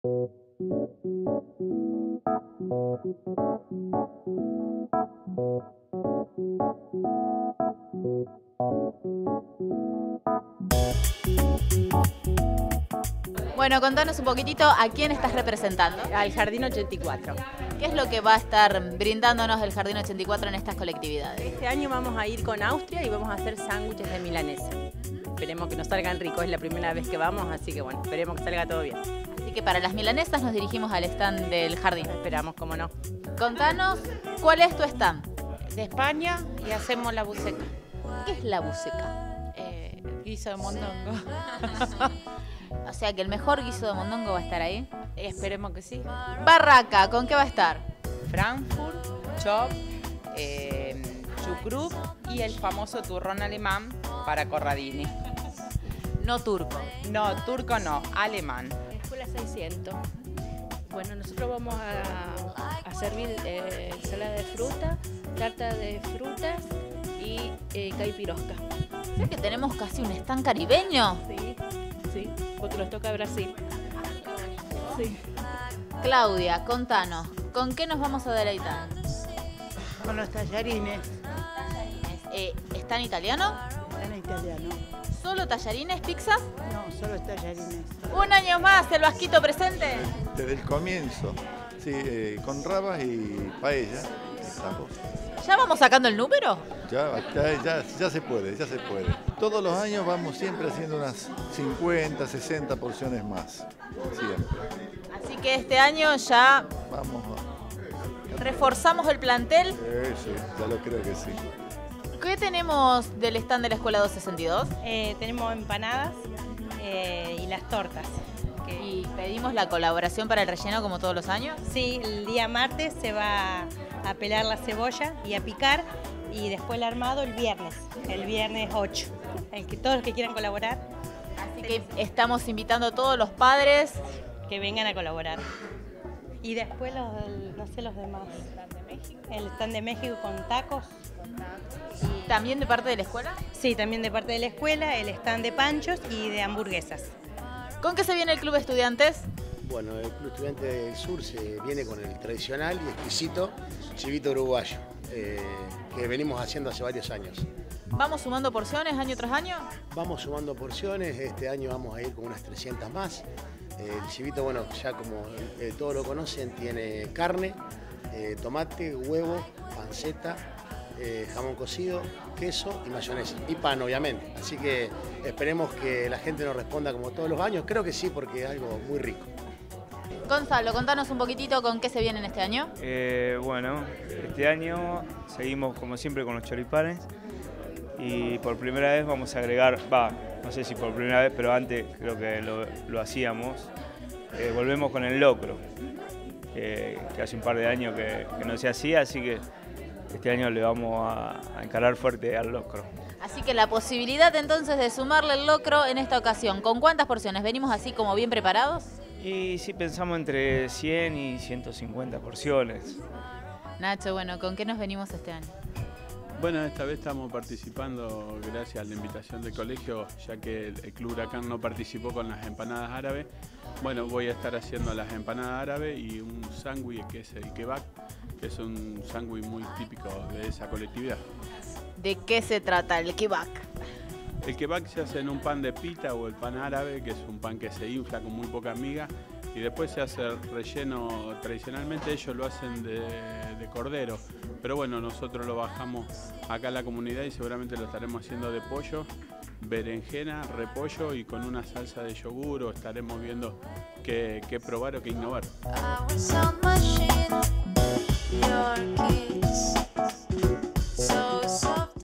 Bueno, contanos un poquitito a quién estás representando. Al Jardín 84. ¿Qué es lo que va a estar brindándonos el Jardín 84 en estas colectividades? Este año vamos a ir con Austria y vamos a hacer sándwiches de milanesa. Esperemos que nos salgan ricos, es la primera vez que vamos, así que bueno, esperemos que salga todo bien. Que para las milanesas nos dirigimos al stand del jardín. Esperamos, como no. Contanos, ¿cuál es tu stand? De España y hacemos la buceca. ¿Qué es la buceca? Eh, guiso de mondongo. O sea que el mejor guiso de mondongo va a estar ahí. Esperemos que sí. Barraca, ¿con qué va a estar? Frankfurt, chop, eh, chucrut y el famoso turrón alemán para Corradini. No turco. No, turco no, alemán. Escuela 600. Bueno, nosotros vamos a, a servir eh, ensalada de fruta, tarta de frutas y eh, caipirosca. ¿Sé que tenemos casi un stand caribeño? Sí, sí, porque nos toca Brasil. Sí. Claudia, contanos, ¿con qué nos vamos a deleitar? Con los tallarines, Eh, ¿Está en italiano? en italiano. ¿Solo tallarines, pizzas? No, solo tallarines. Un año más, el Vasquito presente. Desde el comienzo, sí, eh, con rabas y paella. Estamos. ¿Ya vamos sacando el número? Ya, ya, ya, ya se puede, ya se puede. Todos los años vamos siempre haciendo unas 50, 60 porciones más. Siempre. Así que este año ya Vamos a... reforzamos el plantel. Sí, sí, ya lo creo que sí. ¿Qué tenemos del stand de la Escuela 262? Eh, tenemos empanadas eh, y las tortas. que- Y pedimos la colaboración para el relleno como todos los años. Sí, el día martes se va a pelar la cebolla y a picar y después el armado el viernes, el viernes 8. El que, todos los que quieran colaborar, Así que estamos invitando a todos los padres. que vengan a colaborar. Y después los del- no sé los demás. El stand de México con tacos. ¿También de parte de la escuela? Sí, también de parte de la escuela, el stand de panchos y de hamburguesas. ¿Con qué se viene el Club de Estudiantes? Bueno, el Club Estudiante del Sur se viene con el tradicional y exquisito chivito uruguayo, eh, que venimos haciendo hace varios años. ¿Vamos sumando porciones año tras año? Vamos sumando porciones, este año vamos a ir con unas 300 más. El chivito, bueno, ya como eh, todos lo conocen, tiene carne, eh, tomate, huevo, panceta, eh, jamón cocido, queso y mayonesa. Y pan, obviamente. Así que esperemos que la gente nos responda como todos los años. Creo que sí, porque es algo muy rico. Gonzalo, contanos un poquitito con qué se vienen este año. Eh, bueno, este año seguimos como siempre con los choripanes y por primera vez vamos a agregar, va, no sé si por primera vez, pero antes creo que lo, lo hacíamos, eh, volvemos con el locro, que, que hace un par de años que, que no se hacía, así que este año le vamos a, a encarar fuerte al locro. Así que la posibilidad entonces de sumarle el locro en esta ocasión. ¿Con cuántas porciones? ¿Venimos así como bien preparados? Y sí pensamos entre 100 y 150 porciones. Nacho, bueno, ¿con qué nos venimos este año? Bueno, esta vez estamos participando gracias a la invitación del colegio, ya que el, Club Huracán no participó con las empanadas árabes. Bueno, voy a estar haciendo las empanadas árabes y un sándwich que es el kebab, que es un sándwich muy típico de esa colectividad. ¿De qué se trata el kebab? El kebab se hace en un pan de pita o el pan árabe, que es un pan que se infla con muy poca miga, y después se hace relleno, tradicionalmente ellos lo hacen de, de cordero, pero bueno, nosotros lo bajamos acá a la comunidad y seguramente lo estaremos haciendo de pollo, berenjena, repollo y con una salsa de yogur o estaremos viendo qué, qué probar o qué innovar.